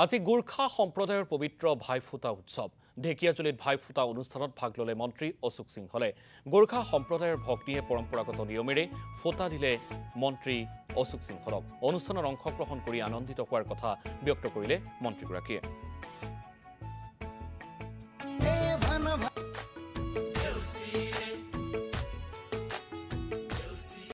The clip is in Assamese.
আজি গোৰ্খা সম্প্ৰদায়ৰ পবিত্ৰ ভাই ফুটা উৎসৱ। ঢেকীয়াজুলিত ভাই ফুটা অনুষ্ঠানত ভাগ ল'লে মন্ত্ৰী অশোক সিংহলে। গোৰ্খা সম্প্ৰদায়ৰ ভগ্নীয়ে পৰম্পৰাগত নিয়মেৰে ফুটা দিলে মন্ত্ৰী অশোক সিংহলক। অনুষ্ঠানত অংশগ্ৰহণ কৰি আনন্দিত হোৱাৰ কথা ব্যক্ত কৰিলে মন্ত্ৰীগৰাকীয়ে।